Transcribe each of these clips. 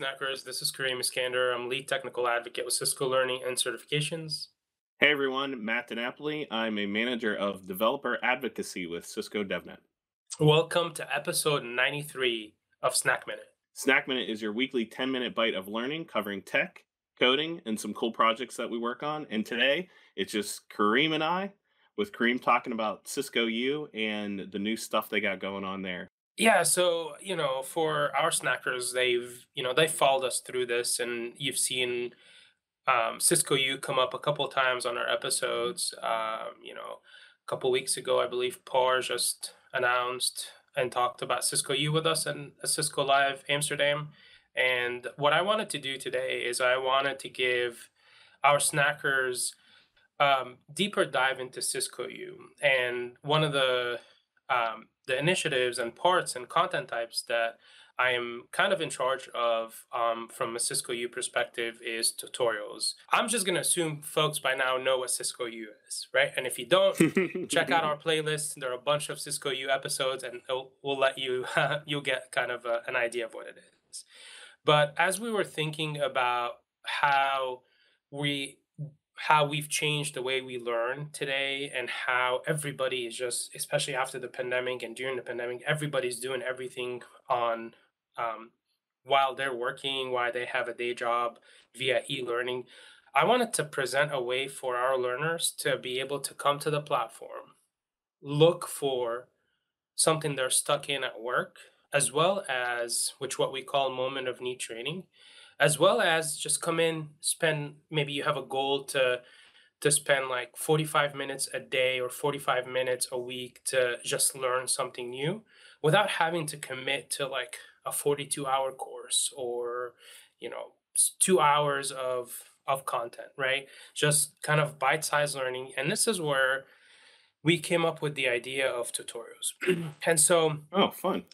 Snackers. This is Kareem Iskander. I'm lead technical advocate with Cisco Learning and Certifications. Hey everyone, Matt DeNapoli. I'm a manager of developer advocacy with Cisco DevNet. Welcome to episode 93 of Snack Minute. Snack Minute is your weekly 10 minute bite of learning covering tech, coding, and some cool projects that we work on. And today it's just Kareem and I, with Kareem talking about Cisco U and the new stuff they got going on there. Yeah, so you know, for our snackers, they've you know they followed us through this, and you've seen um, Cisco U come up a couple of times on our episodes. Um, you know, a couple weeks ago, I believe Par just announced and talked about Cisco U with us and Cisco Live Amsterdam. And what I wanted to do today is I wanted to give our snackers um, deeper dive into Cisco U. And one of the um, the initiatives and parts and content types that I am kind of in charge of um, from a Cisco U perspective is tutorials. I'm just going to assume folks by now know what Cisco U is, right? And if you don't, check out our playlist. There are a bunch of Cisco U episodes, and we'll let you you'll get kind of a, an idea of what it is. But as we were thinking about how we how we've changed the way we learn today and how everybody is just especially after the pandemic and during the pandemic everybody's doing everything on um, while they're working while they have a day job via e-learning. I wanted to present a way for our learners to be able to come to the platform look for something they're stuck in at work as well as which what we call moment of need training as well as just come in spend maybe you have a goal to to spend like 45 minutes a day or 45 minutes a week to just learn something new without having to commit to like a 42 hour course or you know 2 hours of of content right? Just kind of bite-sized learning. And this is where we came up with the idea of tutorials. And so oh fun.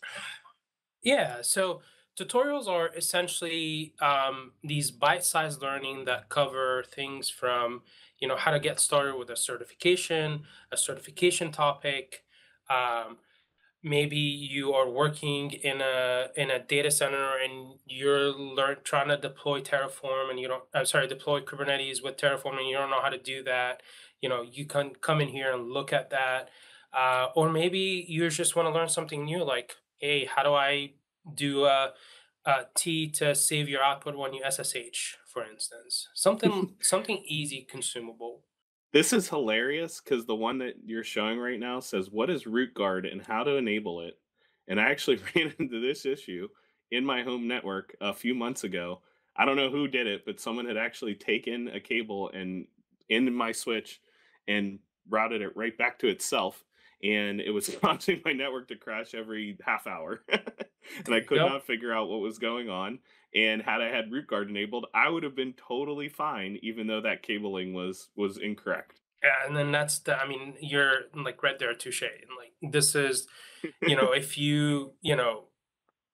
Yeah so tutorials are essentially um, these bite-sized learning that cover things from you know how to get started with a certification a certification topic um, maybe you are working in a in a data center and you're learn trying to deploy terraform and you don't i'm sorry deploy kubernetes with terraform and you don't know how to do that you know you can come in here and look at that. Uh, or maybe you just want to learn something new like hey how do i do a, a tee to save your output when you SSH, for instance. Something something easy, consumable. This is hilarious because the one that you're showing right now says what is root guard and how to enable it. And I actually ran into this issue in my home network a few months ago. I don't know who did it, but someone had actually taken a cable and in my switch and routed it right back to itself and it was causing my network to crash every half hour and i could yep. not figure out what was going on and had i had root guard enabled i would have been totally fine even though that cabling was was incorrect yeah and then that's the i mean you're like right there touche and like this is you know if you you know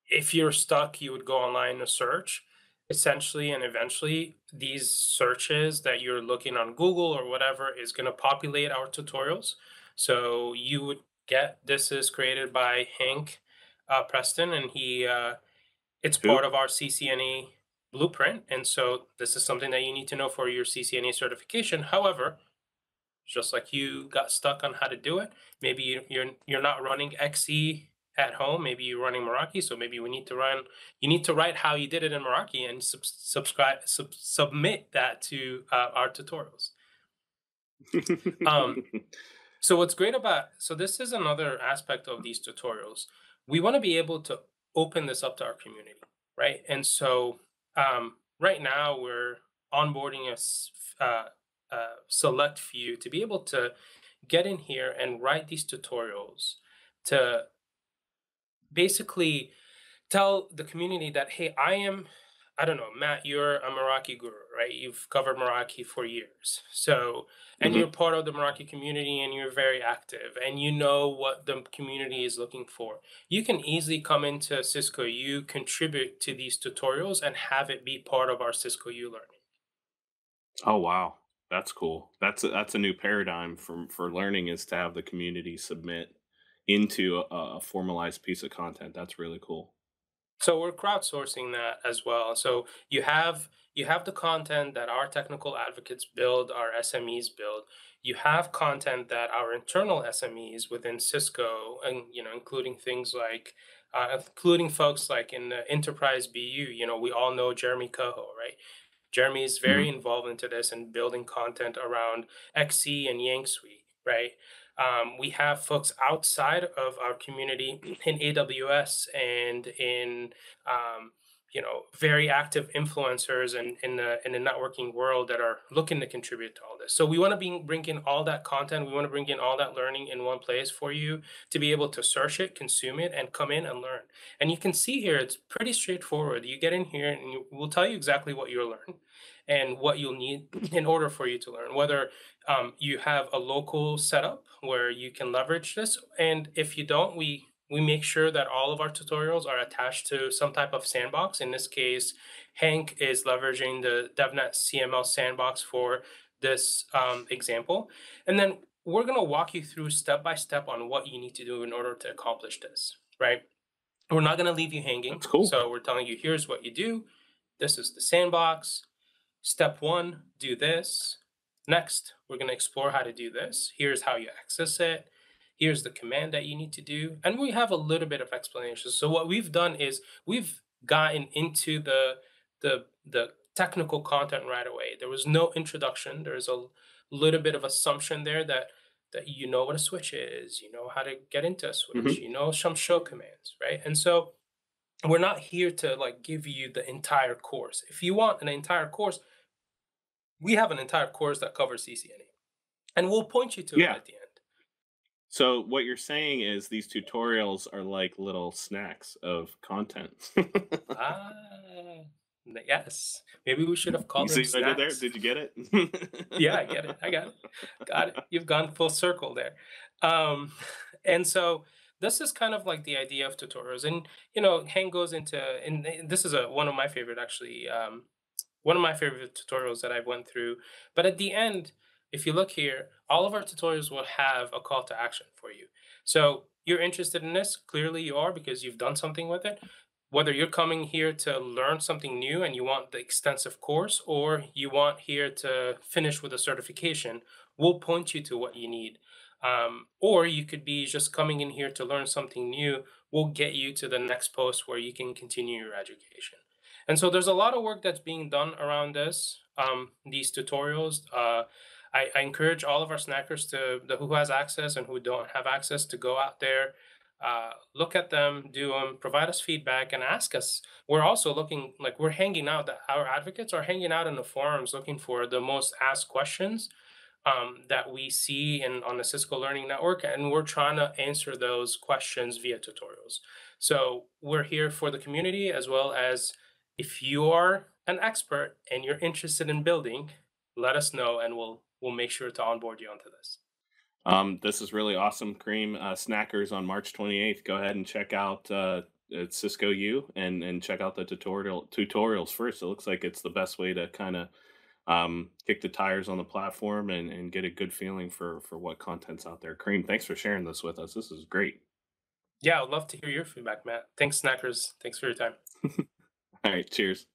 if you're stuck you would go online to search essentially and eventually these searches that you're looking on google or whatever is going to populate our tutorials so you would get this is created by Hank uh, Preston, and he uh, it's Who? part of our CCNA blueprint. And so this is something that you need to know for your CCNA certification. However, just like you got stuck on how to do it, maybe you, you're you're not running XE at home. Maybe you're running Meraki, so maybe we need to run. You need to write how you did it in Meraki and sub- subscribe sub- submit that to uh, our tutorials. um, so what's great about so this is another aspect of these tutorials. We want to be able to open this up to our community, right? And so um, right now we're onboarding a, uh, a select few to be able to get in here and write these tutorials to basically tell the community that hey, I am I don't know, Matt, you're a Meraki guru, right? You've covered Meraki for years. So, and mm-hmm. you're part of the Meraki community and you're very active and you know what the community is looking for. You can easily come into Cisco U, contribute to these tutorials and have it be part of our Cisco U learning. Oh, wow. That's cool. That's a, that's a new paradigm for, for learning is to have the community submit into a, a formalized piece of content. That's really cool. So we're crowdsourcing that as well. So you have you have the content that our technical advocates build, our SMEs build. You have content that our internal SMEs within Cisco, and you know, including things like, uh, including folks like in the enterprise BU. You know, we all know Jeremy Cohoe, right? Jeremy is very Mhm. involved into this and building content around XE and YANG Suite, right? Um, we have folks outside of our community in AWS and in um, you know very active influencers and in the in the networking world that are looking to contribute to all this. So we want to be bring in all that content. We want to bring in all that learning in one place for you to be able to search it, consume it, and come in and learn. And you can see here it's pretty straightforward. You get in here and you, we'll tell you exactly what you'll learn and what you'll need in order for you to learn. Whether um, you have a local setup where you can leverage this, and if you don't, we we make sure that all of our tutorials are attached to some type of sandbox. In this case, Hank is leveraging the DevNet CML sandbox for this um, example. And then we're going to walk you through step by step on what you need to do in order to accomplish this, right? We're not going to leave you hanging. That's cool. So we're telling you here's what you do. This is the sandbox. Step one, do this. Next, we're going to explore how to do this. Here's how you access it. Here's the command that you need to do. And we have a little bit of explanation. So what we've done is we've gotten into the the the technical content right away. There was no introduction. There's a little bit of assumption there that that you know what a switch is, you know how to get into a switch, Mhm. you know some show commands, right? And so we're not here to like give you the entire course. If you want an entire course, we have an entire course that covers CCNA, and we'll point you to it at the end. So what you're saying is these tutorials are like little snacks of content. Ah, yes. Maybe we should have called see them what I did there? Did you get it? Yeah, I get it. I got it. Got it. You've gone full circle there. Um, and so this is kind of like the idea of tutorials. And you know, Hank goes into and this is a one of my favorite actually, um, one of my favorite tutorials that I've went through. But at the end, if you look here, all of our tutorials will have a call to action for you. So you're interested in this, clearly you are because you've done something with it. Whether you're coming here to learn something new and you want the extensive course, or you want here to finish with a certification, we'll point you to what you need. Um, or you could be just coming in here to learn something new. We'll get you to the next post where you can continue your education. And so there's a lot of work that's being done around this, um, these tutorials. Uh, I, I encourage all of our snackers to the who has access and who don't have access to go out there, uh, look at them, do them, provide us feedback, and ask us. We're also looking like we're hanging out. That our advocates are hanging out in the forums, looking for the most asked questions um, that we see in on the Cisco Learning Network, and we're trying to answer those questions via tutorials. So we're here for the community as well as if you are an expert and you're interested in building, let us know and we'll we'll make sure to onboard you onto this. um, this is really awesome, Kareem. Uh, Snackers on March 28th. Go ahead and check out uh, at Cisco U and and check out the tutorial tutorials first. It looks like it's the best way to kind of um, kick the tires on the platform and, and get a good feeling for for what content's out there. Kareem, thanks for sharing this with us. This is great. Yeah, I'd love to hear your feedback, Matt. Thanks, Snackers. Thanks for your time. All right, cheers.